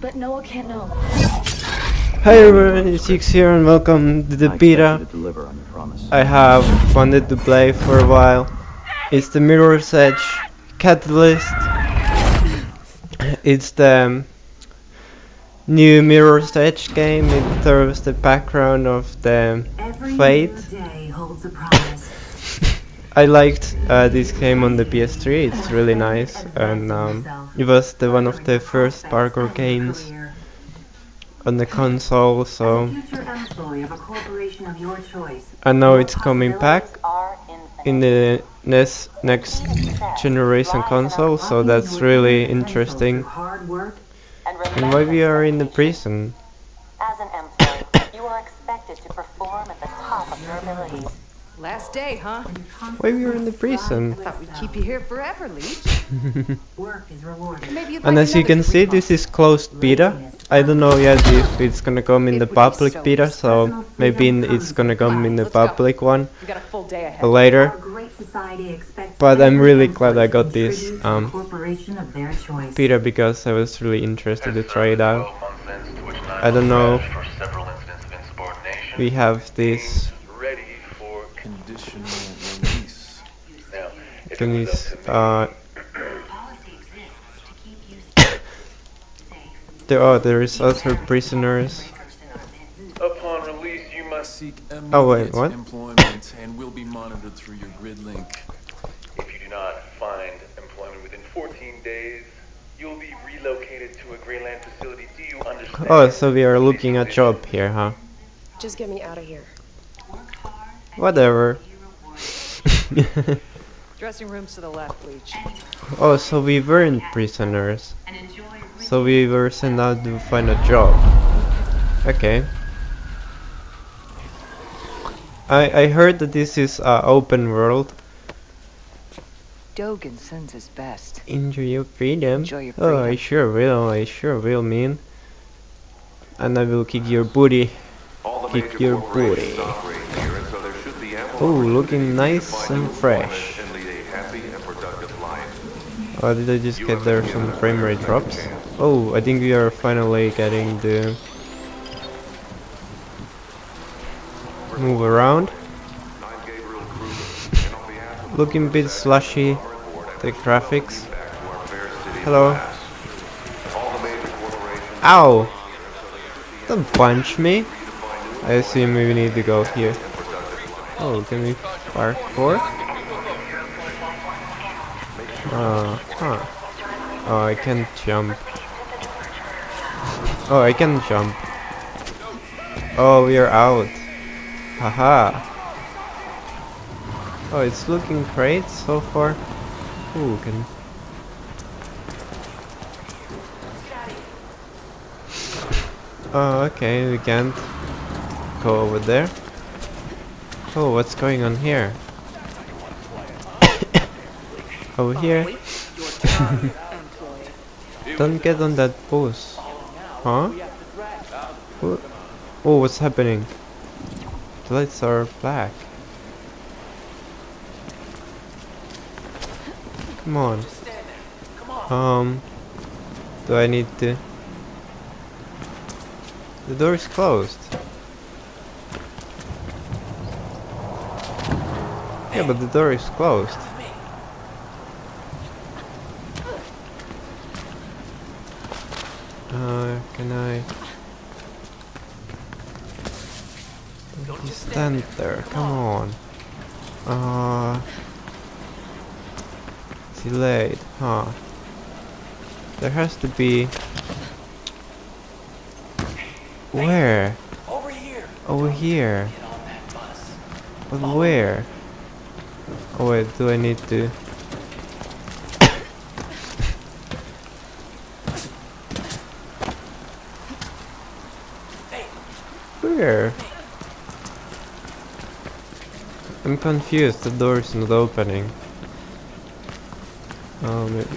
but Noah can't know. Hi everyone, it's Six here and welcome to the I beta. you to deliver on your promise. I have wanted to play for a while. It's the Mirror's Edge Catalyst. It's the um, new Mirror's Edge game. It serves the background of the Every Fate. new day holds a promise. I liked uh, this game on the PS3. It's really nice, and um, it was the one of the first parkour games on the console. So Future employee of a corporation of your choice. I know it's coming back in the next next generation console. So that's really interesting. And why we are in the prison? As an employee, you are expected to perform at the top of your abilities. Last day, huh? Why we are in the prison? I thought we'd keep you here forever, Leech. Work is rewarded. And as you can see, this is closed beta. I don't know yet if it's gonna come in the public so beta, so maybe in, it's gonna come in the public one We got a full day ahead. Our later. great society expects But I'm really glad I got this, contribute to um, a corporation of their choice. Beta because I was really interested to try it out. I don't know. We have this ready for Conditional release. now. if thing it was is, up to me, uh, Policy exists to keep you safe. there are there is other prisoners. upon release, you must. Seek Oh, wait, what? employment and will be monitored through your grid link. If you do not find employment within 14 days, you'll be relocated to a Greenland facility. Do you understand? Oh, so we are looking at job here, huh? Just get me out of here. Whatever. Dressing rooms to the left, Leech. oh, so we weren't prisoners. So we were sent out to find a job. Okay. I I heard that this is uh, open world. Dogen sends his best. Enjoy your freedom. Enjoy your Oh, I freedom. sure will. I sure will, mean. And I will kick your booty. Kick your booty. Oh, looking nice and fresh. Oh, did I just get there some frame rate drops? Oh, I think we are finally getting the move around. Looking a bit slushy, the graphics. Hello. Ow! Don't punch me. I assume we need to go here. Oh, can we parkour? Uh, huh. Oh, I can jump. Oh, I can jump. Oh, we are out. Haha. Oh, it's looking great so far. Ooh, can... Oh, okay, we can't go over there. Oh, what's going on here? over here. Don't get on that bus. Huh? Oh, what's happening? The lights are black. Come on. Um, do I need to? The door is closed. Yeah, but the door is closed. Uh, can I? Don't you stand there? Come on. Uh, delayed, huh? There has to be. Where? Over here. Over here. But where? Oh wait, do I need to? Where? I'm confused, the door is not opening. Oh, maybe.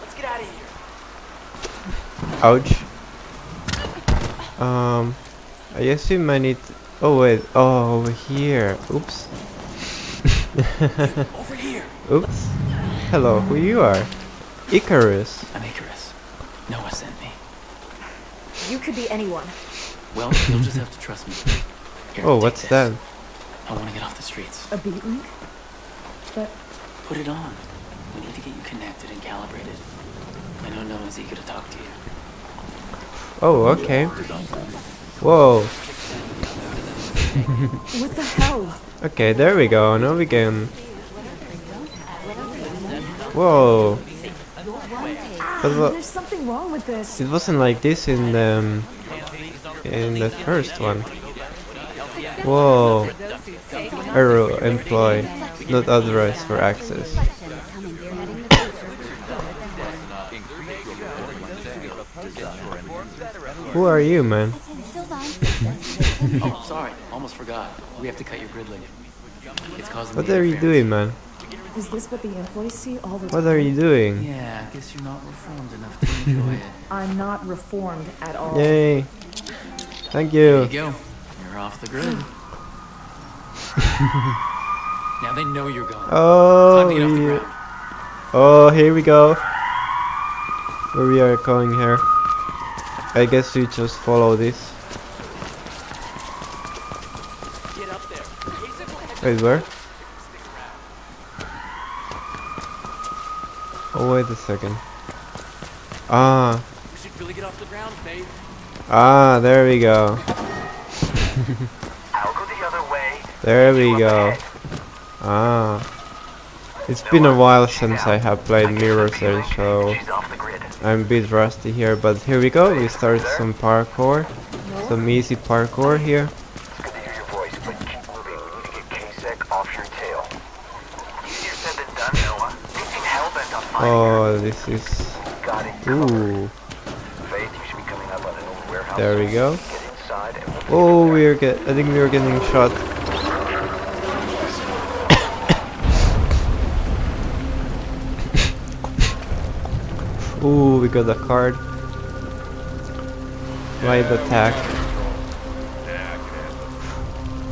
Let's get out of here. Ouch. Um, I assume I need. Oh wait. Oh, over here. Oops. Over here. Oops. Hello, who you are? Icarus. I'm Icarus. Noah sent me. You could be anyone. Well, you'll just have to trust me. Here, Oh, what's this. that? I want to get off the streets. A beat link? But Put it on. We need to get you connected and calibrated. I know Noah's eager to talk to you. Oh, okay. Whoa. What the hell? Okay, there we go. Now we can. Whoa. But wha- There's something wrong with this. it wasn't like this in the um, in the first one. Whoa. Arrow employ not authorized for access. Who are you, man? Oh, sorry. Almost forgot. We have to cut your grid link. It's causing What me are you doing, man? Is this what the employees see all the What are you doing? Yeah, I guess you're not reformed enough to enjoy it. I'm not reformed at all. Yay. Thank There you. you go. You're off the grid. now they know you're gone. Oh, Time to get off the ground. oh, here we go. Where we are going here. I guess we just follow this. Wait, where? Oh, wait a second. Ah. Ah, there we go. The. There we go. Ah. It's been a while since I have played Mirror's Edge, so. I'm a bit rusty here, but here we go. We start some parkour. Some easy parkour here. It's good to hear your voice, but keep moving. We need to get K-Sec off your tail. Easier said than done, Noah. They seem hell-bent on finding Oh, this is... her. Got it. covered. Ooh. Faith, you should be coming up on an old warehouse. There we go. Get inside and we'll take Oh, we are get. I think we are getting shot. Ooh, we got a card. Light attack.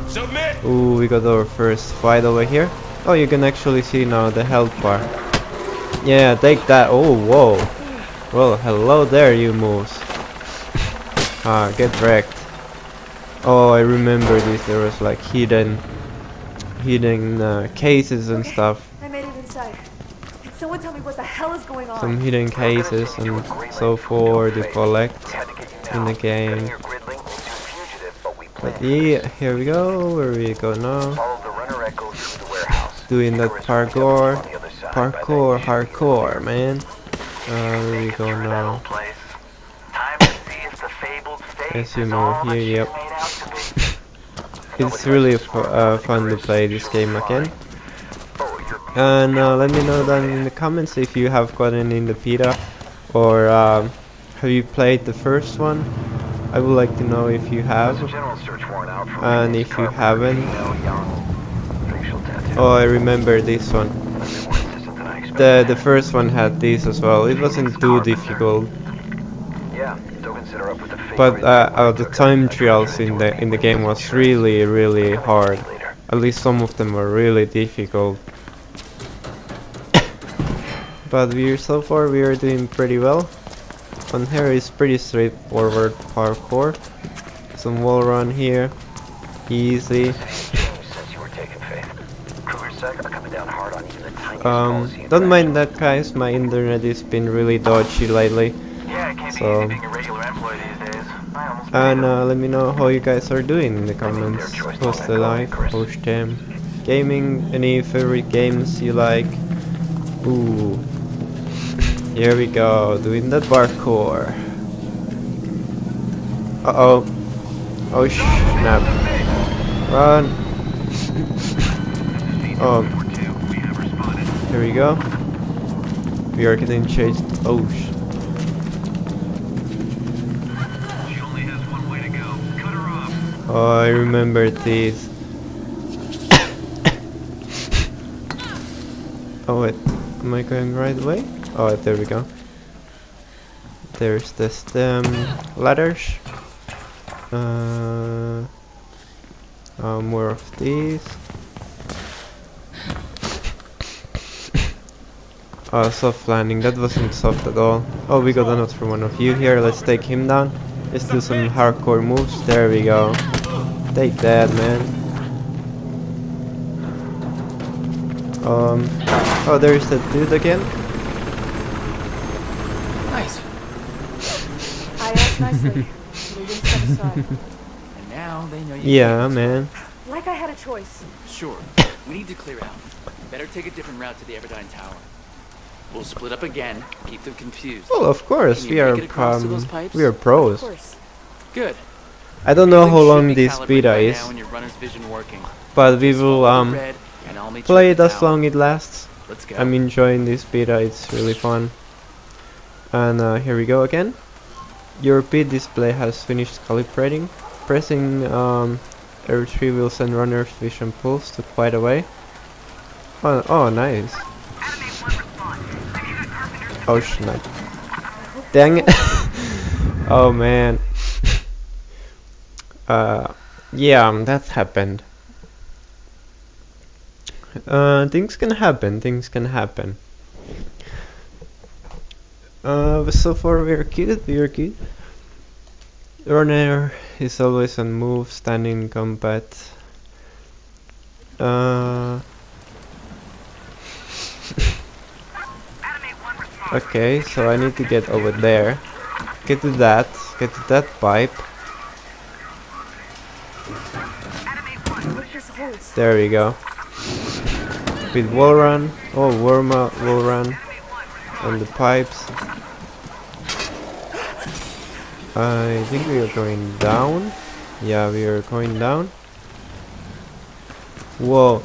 Submit! Ooh, we got our first fight over here. Oh, you can actually see now the health bar. Yeah, take that. Oh, whoa. Well, hello there, you moose. ah, get wrecked. Oh, I remember this. There was like hidden, hidden uh, cases and stuff. I made it inside. Can someone tell me what the hell is going on? Some hidden cases and so forth to collect We had to get you in the game. Cutting your grid link makes you a fugitive, but we But plan. yeah, here we go. Where we go now? Follow the runner echo through the warehouse. Doing that Icarus will be parkour. On the other side by Parkour, hardcore, man. Uh, where we go now? old place. Time to see if the fabled faith As you know, here, yep. made out to be. It's really uh, fun to play this game again. And uh, let me know down in the comments if you have gotten in the beta or um, have you played the first one. I would like to know if you have. general search warrant out for And if you haven't- Neil Young. Facial tattoo. Oh, I remember this one. The the first one had this as well. It wasn't too difficult, but uh, uh, the time trials in the in the game was really really hard. At least some of them were really difficult. but we so far we are doing pretty well. On here is pretty straightforward parkour. Some wall run here, easy. Since you were taking faith. Kruger Sec are coming down hard on even the tiniest Um, don't mind that, guys. My internet has been really dodgy lately. Yeah, it can't so- be easy being a regular employee these days. I almost And uh, let me know how you guys are doing in the comments. Post a like, post them. Gaming, any favorite games you like? Ooh. Here we go, doing that parkour. Uh oh. Oh snap. Run. oh. Here we go. We are getting chased. Oh sh. Oh, I remember these. oh wait, am I going the right way? Oh, there we go. There's the stem ladders. Uh, uh, more of these. Uh, soft landing, that wasn't soft at all. Oh, we got another one of you here, let's take him down. Let's do some hardcore moves, there we go. Take that, man. Um, oh, there's that dude again. Nice. I asked nicely. They didn't step aside. And now they know you. Yeah, man. Like I had a choice. Sure. We need to clear out. Better take a different route to the Everdyne Tower. We'll split up again. Keep them confused. Well, of course, we are make it across to um, we are pros. Good. I don't know how long this beta is, now when your runner's vision working. but we will um red, and I'll meet you play it as long it lasts. Let's go. I'm enjoying this beta, it's really fun. And uh, here we go again. Your P display has finished calibrating. Pressing um, R3 will send runner's vision pulse to quite away. Oh, oh nice. Oh snap. Dang it. oh man. uh, yeah, um, that happened. Uh, things can happen, things can happen. Uh, so far we're good, we're good. Runner is always on move, standing in combat. Uh, okay, so I need to get over there. Get to that, get to that pipe. There we go. With wall run, oh Worma wall run on the pipes. I think we are going down. Yeah, we are going down. Whoa.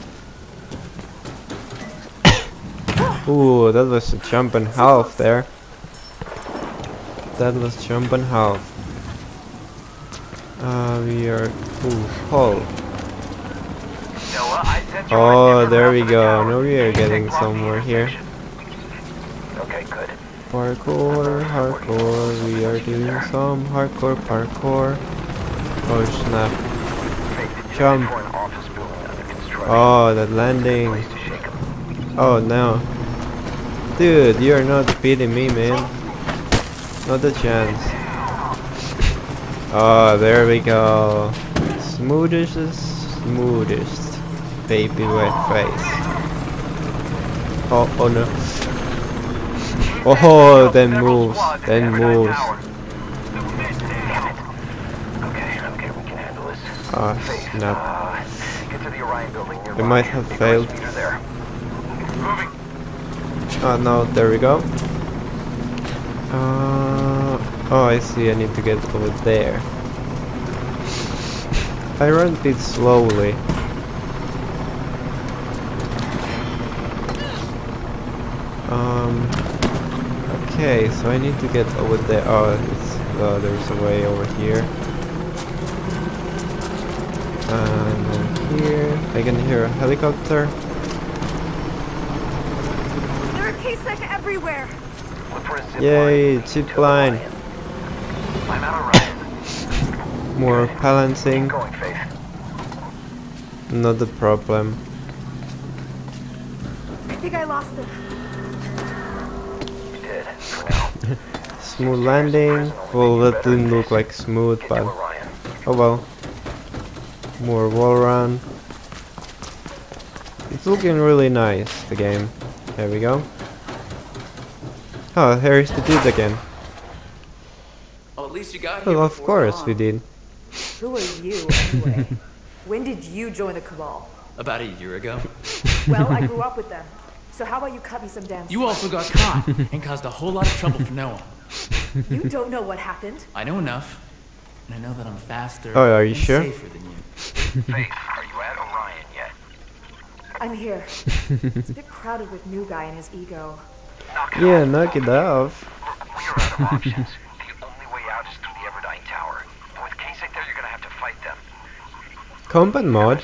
Ooh, that was a jump and half there. That was jump and half. Uh, we are. Ooh, hold. Oh, there we go. Now we are getting somewhere here. Okay, good. Parkour, hardcore. We are doing some hardcore parkour. Oh snap. Jump. Oh, that landing. Oh no. Dude, you are not beating me, man. Not a chance. Oh, there we go. Smoothest, smoothest baby wet face. Oh, oh no. Oh, then moves, then moves. Okay, okay, we can handle this. Ah, snap. Uh, get to the Orion building nearby. We might have failed. our speeder there. Moving. Oh no, there we go. Uh, oh, I see. I need to get over there. I run a bit slowly. Um. Okay, so I need to get over there. Oh, uh, there's a way over here. And here, I can hear a helicopter. There are K-Sec everywhere. Look for a zip Yay, line zip line. Orion. I'm out Orion. More balancing, not a problem. I think I lost them. You did, for now. Smooth landing. Well, that didn't look like smooth, but oh well. More wall run. It's looking really nice, the game. There we go. Oh, here's the dude again. Oh, at least you got oh, here. Well, of course dawn. we did. Who are you, anyway? when did you join the Cabal? About a year ago. Well, I grew up with them. So how about you cut me some damn You also got caught and caused a whole lot of trouble for no one. You don't know what happened. I know enough. And I know that I'm faster Oh, are you and sure? safer than you. Faith, are you at Orion yet? I'm here. It's a bit crowded with new guy and his ego. Knock it Yeah, knock it off. Look, we are out of options. The only way out is through the Everdyne Tower. And with K-Sec there, you're gonna have to fight them. Combat mod.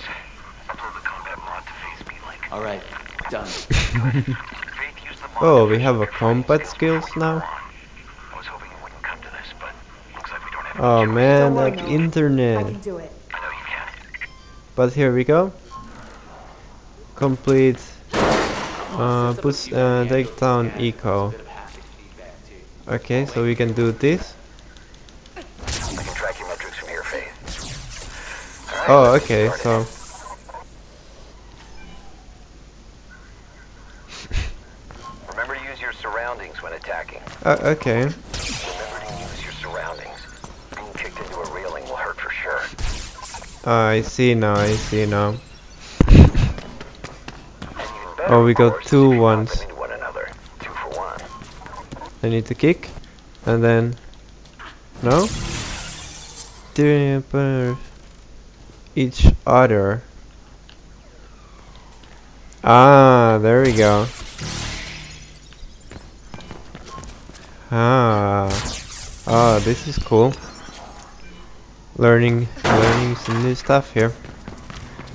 Upload the combat mod to Phase B-Link. All right, done. Faith, use the mod Oh, we have a combat skills now. we're on. I was hoping it wouldn't come to this, but looks like we don't have Oh man, Don't that internet. can do it. I know you can. But here we go. Complete Uh, push, uh, take down eco. Okay, so we can do this. I can track your metrics from here, Faith. Oh, okay, so. Remember to use your surroundings when attacking. Uh, okay. Remember to use your surroundings. Being kicked into a railing will hurt for sure. Uh, I see now, I see now. Oh, we got two if you bump ones. into one another. Two for one. I need to kick. And then. No? Dipper each other. Ah, there we go. Ah. Ah, this is cool. Learning learning some new stuff here.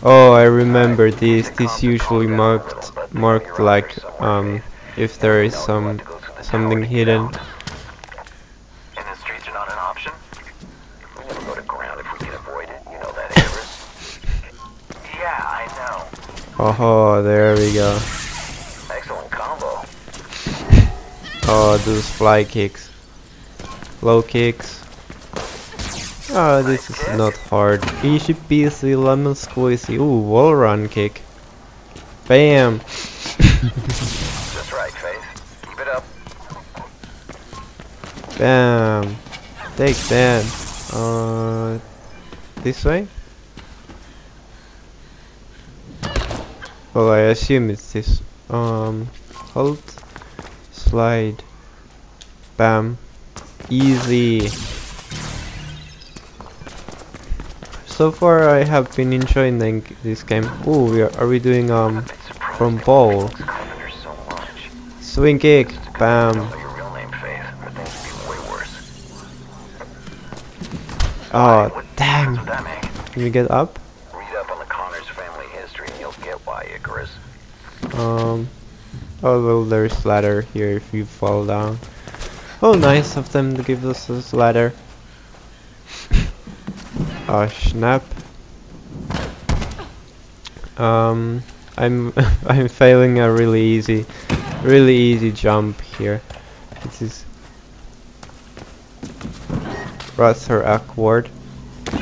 Oh, I remember this. This usually marked marked like um if there is some something hidden. And the streets are not an option? We never go to ground if we can avoid it. You know that, Everest. yeah, I know. Oh, there we go. Excellent combo. Oh, those fly kicks. Low kicks. Oh, this is not hard. Easy peasy lemon squeezy. Ooh, wall run kick. Bam! Bam! Take that. Uh, this way? Well, I assume it's this. Um, hold, slide, bam, easy. So far, I have been enjoying the- this game. Ooh, we are, are we doing um from ball? Carpenter so much. Swing kick, bam. Oh, dang! With that, Hank. Can we get up? Read up on the Connors family history and you'll get why, Icarus. Um. Oh well, there's ladder here if you fall down. Oh, nice of them to give us this ladder. oh snap. Um, I'm I'm failing a really easy, really easy jump here. This is rather awkward.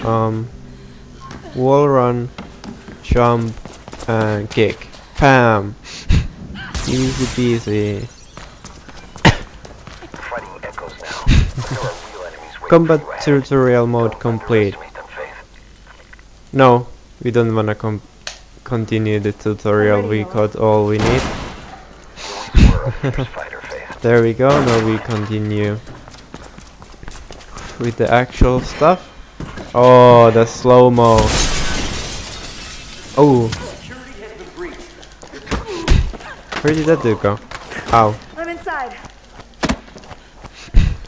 Um, wall run, jump, and kick. Pam. Easy peasy. Fighting echoes now. there are real enemies waiting Combat tutorial mode complete. Underestimate them, Faith. No, we don't wanna com continue the tutorial. We got all we need. Squirrel, fierce fighter, Faith. There we go. Now we continue with the actual stuff. Oh, the slow mo. Oh, where did that dude go? Ow. I'm inside.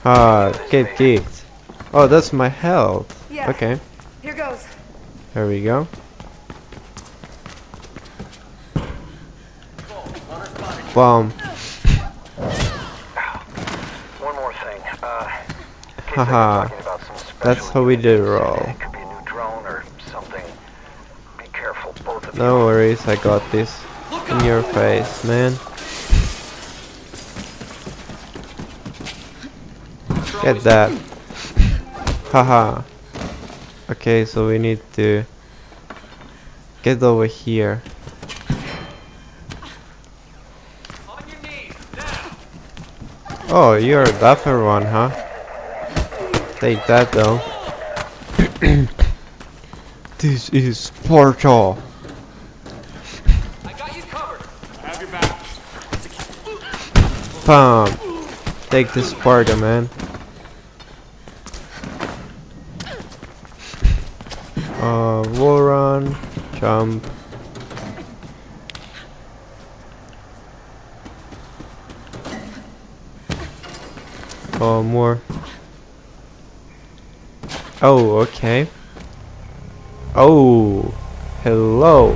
Ah, get kicked. Oh, that's my health. Yeah. Okay, Here goes. there we go. Bomb. One more thing. Uh, kids are Haha. talking about some special That's how we do units. roll. It could be a new drone or something. Be careful, both of No worries, I got this. In your face, man. Get that. Haha. Okay, so we need to get over here. Oh, you're a dapper one, huh? Take that though. this is Sparta. I got you covered. Have your back. Pump. Take this Sparta, man. Uh, wall run, jump. Oh, more. Oh, okay. Oh, hello.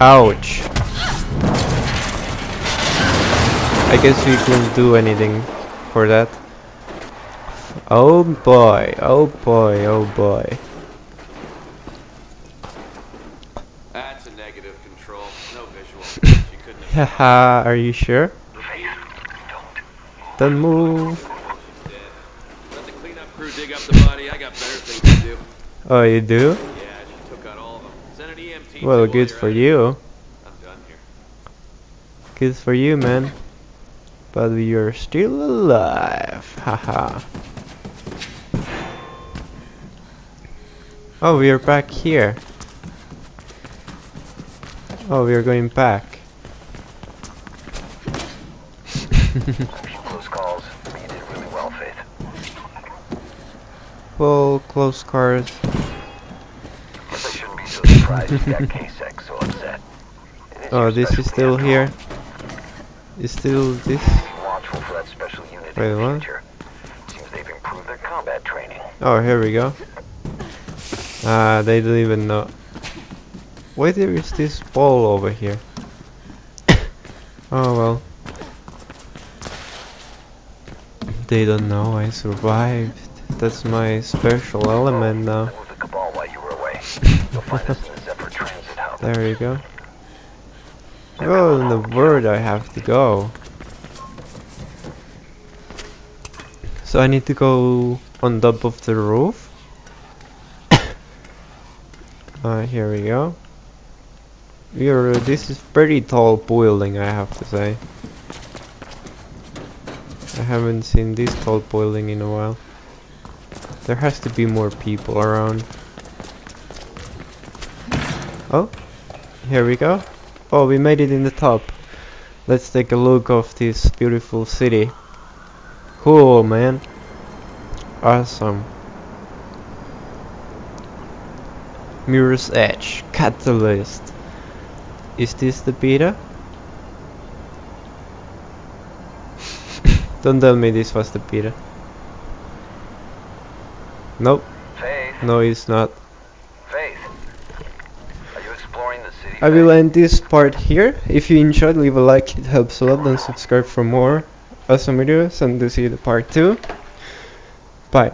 Ouch. I guess we couldn't do anything for that. Oh boy, oh boy, oh boy. That's a negative control. No visual. Haha, are you sure? Don't move. Let the cleanup crew dig up the body. I got better things to do. Oh, you do? Yeah, she took out all of them. Send an EMT. Well, good for you. I'm done here. Good for you, man. But you're still alive. Haha. oh, we are back here. Oh, we are going back. A few close calls, but you did really well, Faith. Well, close cars. Guess I shouldn't be so surprised you got K-Sec so It is Oh, this is still here. Is still this? all. Be watchful for that special unit Wait, what? future. Seems they've improved their combat training. Oh, here we go. Ah, they don't even know. Why there is this ball over here? oh well. They don't know I survived. That's my special element now. I moved the Cabal while you were away. You'll find us in the Zephyr Transit Hub. There you go. Oh, in the word I have to go. So I need to go on top of the roof. uh, here we go. We're, this is pretty tall building, I have to say. I haven't seen this tall building in a while. There has to be more people around. Oh, here we go. Oh, we made it in the top. Let's take a look of this beautiful city. Cool, man. Awesome. Mirror's Edge. Catalyst. Is this the beta? Don't tell me this was the beta. Nope. Faith, No, it's not. Faith. Are you exploring the city? I will end this part here. If you enjoyed, leave a like, it helps a lot, and subscribe for more awesome videos, and to see the part 2. Bye.